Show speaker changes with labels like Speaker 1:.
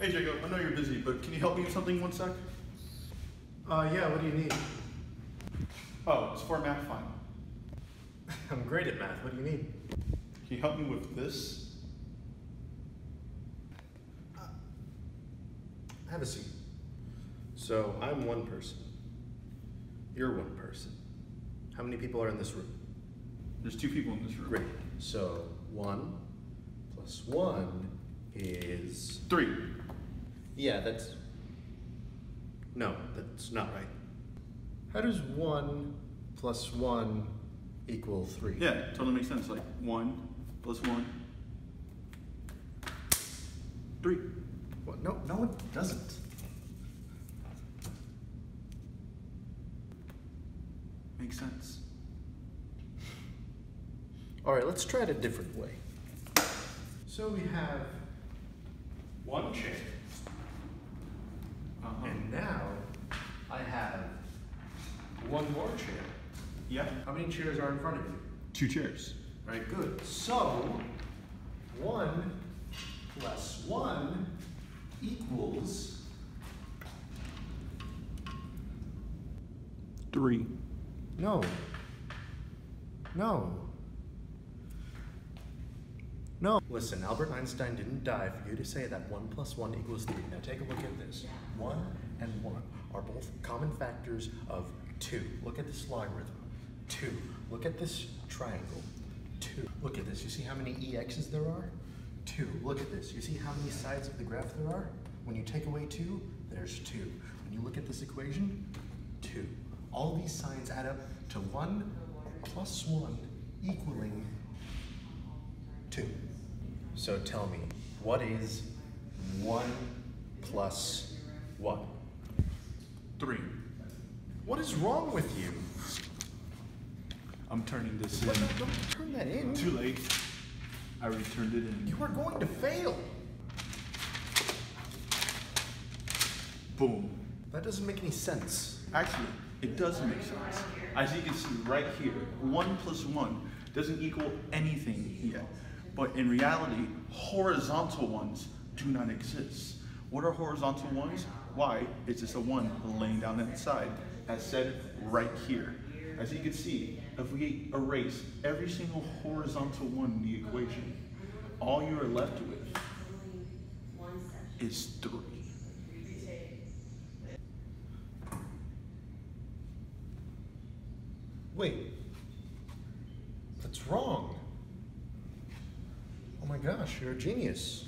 Speaker 1: Hey Jacob, I know you're busy, but can you help me with something one sec?
Speaker 2: Uh, yeah, what do you need?
Speaker 1: Oh, it's for a math final.
Speaker 2: I'm great at math. What do you need?
Speaker 1: Can you help me with this?
Speaker 2: Have a seat. So, I'm one person. You're one person. How many people are in this room?
Speaker 1: There's two people in this room.
Speaker 2: Great. So, one plus one is.
Speaker 1: Three.
Speaker 2: Yeah, that's. No, that's not right. How does one plus one equal three?
Speaker 1: Yeah, totally makes sense. Like one plus one. Three.
Speaker 2: What? No, no, it doesn't.
Speaker 1: Makes sense.
Speaker 2: All right, let's try it a different way. So we have one chair,
Speaker 1: Uh-huh.
Speaker 2: and now I have one more chair.
Speaker 1: Yeah.
Speaker 2: How many chairs are in front of you?
Speaker 1: Two chairs.
Speaker 2: Right, good. So, one plus one equals
Speaker 1: Three.
Speaker 2: no. No. No. Listen, Albert Einstein didn't die for you to say that 1 plus 1 equals 3. Now take a look at this. 1 and 1 are both common factors of 2. Look at this logarithm. 2. Look at this triangle. 2. Look at this. You see how many EXs there are? 2. Look at this. You see how many sides of the graph there are? When you take away 2, there's 2. When you look at this equation, 2. All these signs add up to 1 plus 1 equaling 2. So tell me, what is 1 plus 1?
Speaker 1: Three.
Speaker 2: What is wrong with you?
Speaker 1: I'm turning this
Speaker 2: What-
Speaker 1: in.
Speaker 2: Don't turn that in.
Speaker 1: Too late. I already turned it in.
Speaker 2: You are going to fail.
Speaker 1: Boom.
Speaker 2: That doesn't make any sense.
Speaker 1: Actually, it does make sense. As you can see right here, one plus one doesn't equal anything yet. But in reality, horizontal ones do not exist. What are horizontal ones? Why? It's just a one laying down at the side, as said right here. As you can see, if we erase every single horizontal one in the equation, all you are left with is three.
Speaker 2: Wait. That's wrong. Oh my gosh, you're a genius.